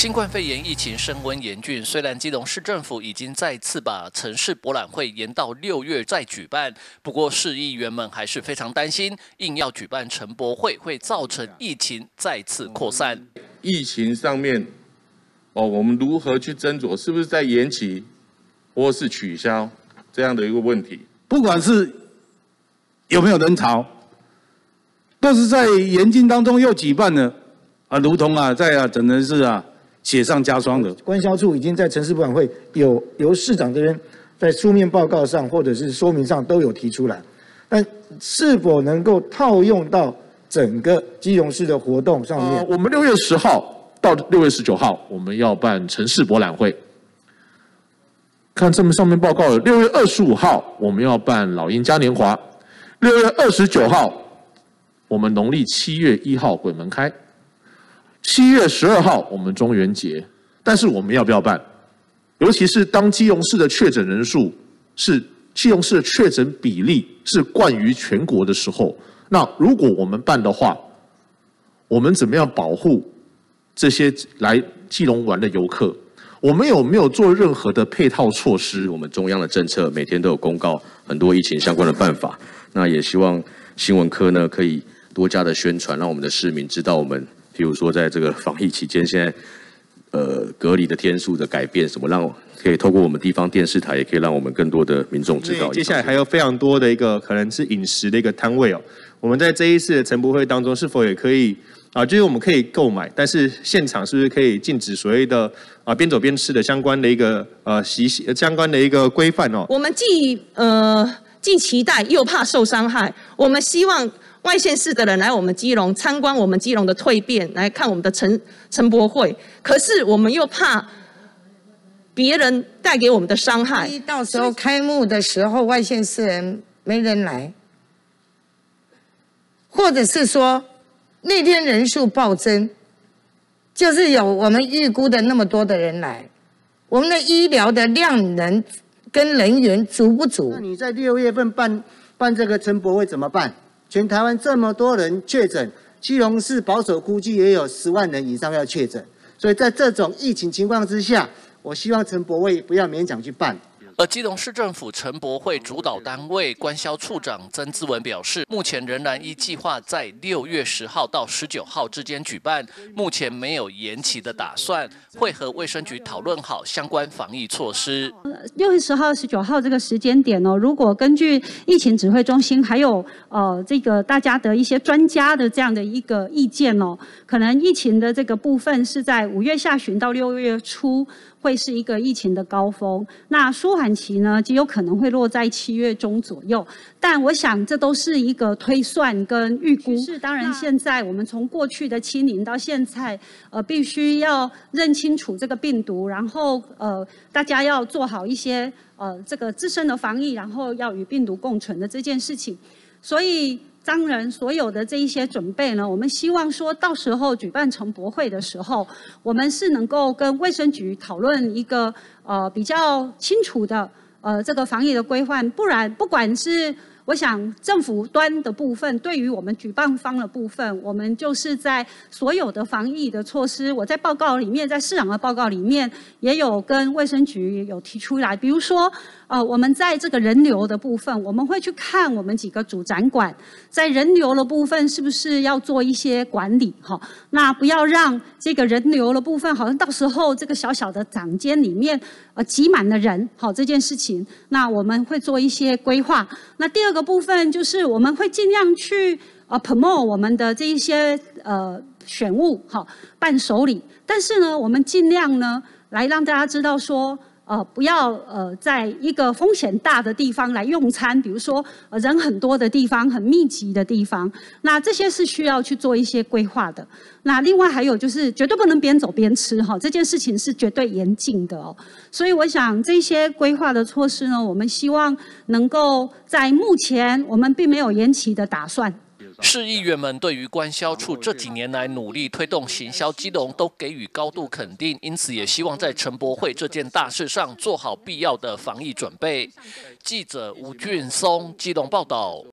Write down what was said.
新冠肺炎疫情升温严峻，虽然基隆市政府已经再次把城市博览会延到六月再举办，不过市议员们还是非常担心，硬要举办城博会会造成疫情再次扩散。疫情上面，哦，我们如何去斟酌，是不是在延期或是取消这样的一个问题？不管是有没有人潮，都是在严禁当中又举办了啊，如同啊，在啊，只能是啊。雪上加霜的，官销处已经在城市博览会有由市长这边在书面报告上或者是说明上都有提出来，但是否能够套用到整个基隆市的活动上面？我们六月十号到六月十九号我们要办城市博览会，看这么上面报告了，六月二十五号我们要办老鹰嘉年华，六月二十九号我们农历七月一号鬼门开。七月十二号，我们中元节，但是我们要不要办？尤其是当基隆市的确诊人数是基隆市的确诊比例是冠于全国的时候，那如果我们办的话，我们怎么样保护这些来基隆玩的游客？我们有没有做任何的配套措施？我们中央的政策每天都有公告很多疫情相关的办法，那也希望新闻科呢可以多加的宣传，让我们的市民知道我们。比如说，在这个防疫期间，现在呃隔离的天数的改变，什么让可以透过我们地方电视台，也可以让我们更多的民众知道。接下来还有非常多的一个可能是饮食的一个摊位哦。我们在这一次的陈博会当中，是否也可以啊？就是我们可以购买，但是现场是不是可以禁止所谓的啊边走边吃的相关的一个呃习相关的一个规范哦？我们既呃既期待又怕受伤害，我们希望。外县市的人来我们基隆参观我们基隆的蜕变，来看我们的城城博会，可是我们又怕别人带给我们的伤害。到时候开幕的时候，外县市人没人来，或者是说那天人数暴增，就是有我们预估的那么多的人来，我们的医疗的量能跟人员足不足？那你在六月份办办这个城博会怎么办？全台湾这么多人确诊，基隆市保守估计也有十万人以上要确诊，所以在这种疫情情况之下，我希望陈伯伟不要勉强去办。而基隆市政府陈博会主导单位官销处长曾志文表示，目前仍然依计划在六月十号到十九号之间举办，目前没有延期的打算，会和卫生局讨论好相关防疫措施。六月十号、十九号这个时间点哦，如果根据疫情指挥中心还有呃这个大家的一些专家的这样的一个意见哦，可能疫情的这个部分是在五月下旬到六月初。会是一个疫情的高峰，那舒缓期呢，极有可能会落在七月中左右。但我想，这都是一个推算跟预估。是，当然，现在我们从过去的清零到现在，呃，必须要认清楚这个病毒，然后呃，大家要做好一些呃这个自身的防疫，然后要与病毒共存的这件事情。所以。当然，所有的这一些准备呢，我们希望说到时候举办成博会的时候，我们是能够跟卫生局讨论一个呃比较清楚的呃这个防疫的规范，不然不管是。我想政府端的部分，对于我们举办方的部分，我们就是在所有的防疫的措施，我在报告里面，在市长的报告里面也有跟卫生局有提出来。比如说，呃，我们在这个人流的部分，我们会去看我们几个主展馆，在人流的部分是不是要做一些管理哈？那不要让这个人流的部分，好像到时候这个小小的展间里面呃挤满了人，好这件事情，那我们会做一些规划。那第二这个。部分就是我们会尽量去呃 promote 我们的这一些呃选物哈伴手礼，但是呢，我们尽量呢来让大家知道说。呃，不要呃，在一个风险大的地方来用餐，比如说人很多的地方、很密集的地方，那这些是需要去做一些规划的。那另外还有就是，绝对不能边走边吃哈，这件事情是绝对严禁的哦。所以我想这些规划的措施呢，我们希望能够在目前我们并没有延期的打算。市议员们对于关销处这几年来努力推动行销基隆都给予高度肯定，因此也希望在陈博会这件大事上做好必要的防疫准备。记者吴俊松基隆报道。